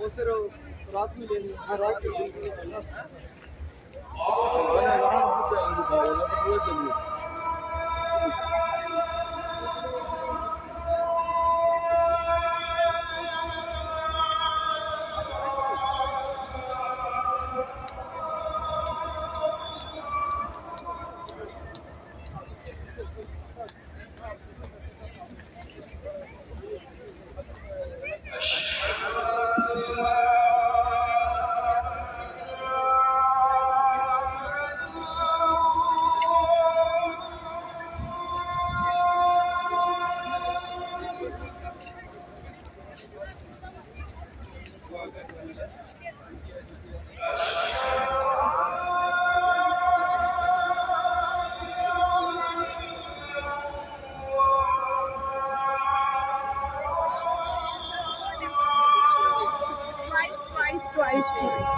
वो सिर्फ रात में लेनी है रात में लेनी है Thank you.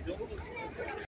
je